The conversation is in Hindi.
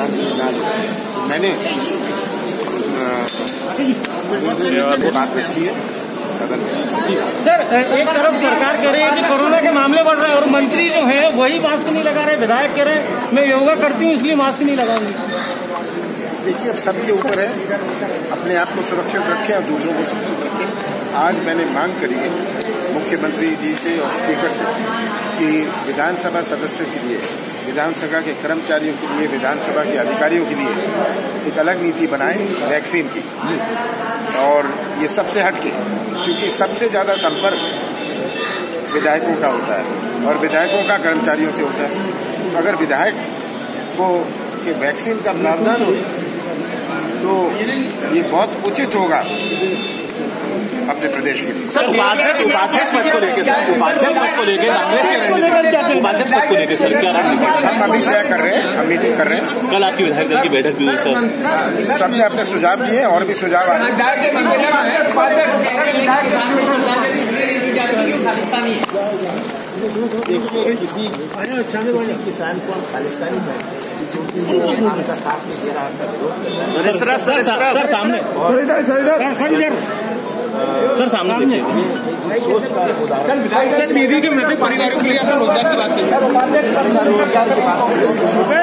मैंने बात रखी है सदन में। सर एक तरफ़ सरकार कह रही है कि कोरोना के मामले बढ़ रहे हैं और मंत्री जो है वही मास्क नहीं लगा रहे विधायक कह रहे हैं मैं योगा करती हूँ इसलिए मास्क नहीं लगाऊँगी। देखिए अब सबके ऊपर है अपने आप को सुरक्षित रखें और दूसरों को सुरक्षित रखें। आज मैंने मांग करी है मुख्यमंत्री जी से और स्पीकर से कि विधानसभा सदस्यों के लिए विधानसभा के कर्मचारियों के लिए, विधानसभा के अधिकारियों के लिए एक अलग नीति बनाए वैक्सीन की। और ये सबसे हटके, क्योंकि सबसे ज़्यादा संपर्क विधायकों का होता है और विधायकों का कर्मचारियों से होता है। तो अगर विधायक को के वैक्सीन का प्रावधान हो तो ये बहुत उचित होगा। अपने प्रदेश के लिए। सर उपाध्यक्ष उपाध्यक्ष पद को लेकर सर उपाध्यक्ष पद को लेकर कांग्रेस के उपाध्यक्ष पद को लेकर सर क्या हम अभी तय कर रहे हैं हम मीटिंग कर रहे हैं। कल आपकी विधायक दल की बैठक भी हुई सर। सबने अपने सुझाव दिए और भी सुझाव आ रहे हैं देखिए किसी किसी किसान को हम खालिस्तानी कहें क्योंकि वो साथ नहीं दे रहा है विरोध कर रहा है। सर सर सर सामने। सर सामने देखिए सीधी के मृत्यु परिवारों के लिए आपने रोज़गार की बात की रोज़गार की बात कर? रहे हैं